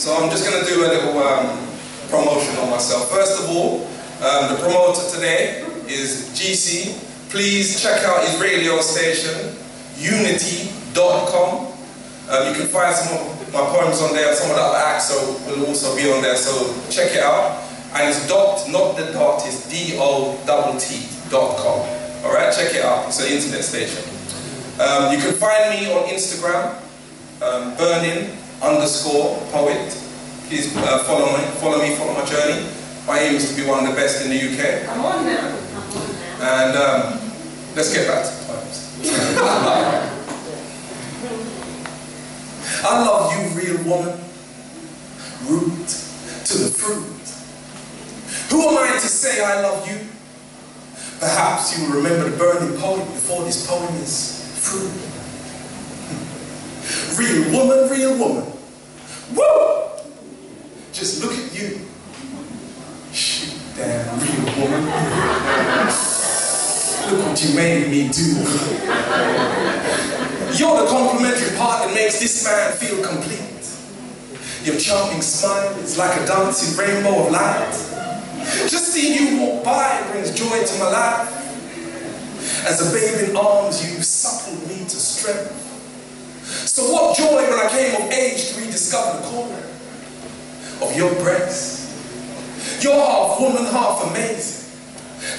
So I'm just going to do a little um, promotion on myself. First of all, um, the promoter today is GC. Please check out his radio station, unity.com. Um, you can find some of my poems on there, some of the acts will also be on there, so check it out. And it's dot, not the dot, it's D-O-T-T.com. Alright, check it out, it's an internet station. Um, you can find me on Instagram, um, Burning underscore poet. Please uh, follow me, follow me, follow my journey. My aim is to be one of the best in the UK. Come on now. And um, let's get back to poems. I love you, real woman, root to the fruit. Who am I to say I love you? Perhaps you will remember the burning poet before this poem is through. Real woman, real woman. Woo! Just look at you. Shoot, damn real woman. Look what you made me do. You're the complimentary part that makes this man feel complete. Your charming smile is like a dancing rainbow of light. Just seeing you walk by brings joy to my life. As a babe in arms, you suppled me to strength. So what joy when I came of age to rediscover the corner of your breast. You're half woman, half amazing.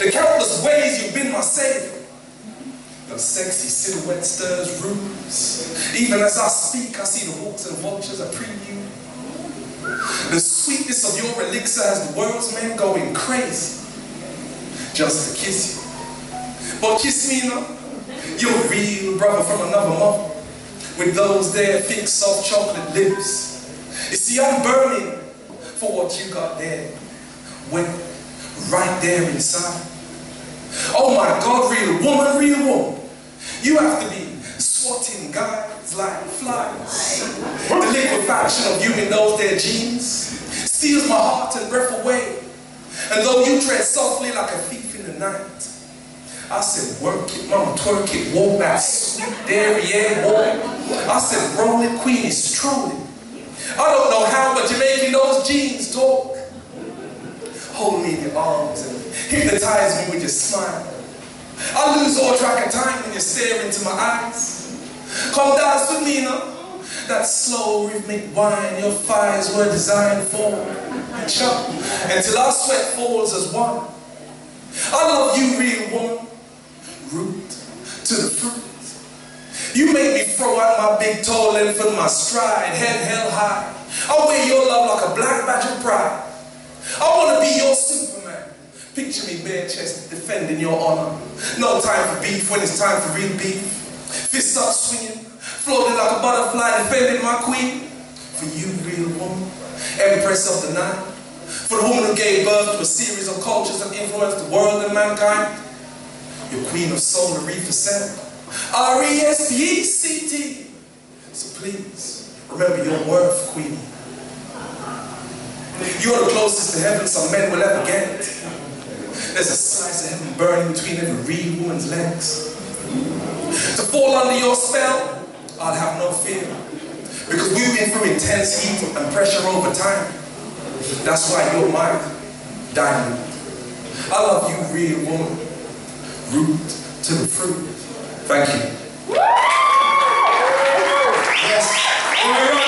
The countless ways you've been my savior. Your sexy silhouette stirs rooms. Even as I speak, I see the hawks and vultures a preview. The sweetness of your elixir has the world's men going crazy. Just to kiss you. But kiss me now. You're a real brother from another mother. With those there thick, soft chocolate lips. You see, I'm burning for what you got there. Wet, right there inside. Oh my God, real woman, real woman. You have to be swatting guys like flies. The liquefaction of you in those there jeans steals my heart and breath away. And though you tread softly like a thief in the night, I said, work it, mama, twerk it, walk that sweet derriere walk. I said, roll it, queen is trolling. I don't know how, but you're those jeans talk. Hold me in your arms and hypnotize me with your smile. I lose all track of time when you stare into my eyes. Come dance with me now. That slow rhythmic whine your thighs were designed for. Chop until our sweat falls as one. I love you, real woman. Root to the fruit. You make me throw out my big length and my stride, head held high. I wear your love like a black badge of pride. I want to be your Superman. Picture me bare chested defending your honor. No time for beef when it's time for real beef. Fists up swinging, floating like a butterfly defending my queen. For you, real woman, empress of the night. For the woman who gave birth to a series of cultures that influenced the world and mankind. Queen of soul, Aretha Franklin. R-E-S-P-E-C-T. So please, remember your worth, Queenie. You're the closest to heaven some men will ever get. There's a slice of heaven burning between every real woman's legs. To fall under your spell, I'll have no fear. Because we've been through intense heat and pressure over time. That's why you're my diamond. I love you, real woman root to the fruit. Thank you. Yes.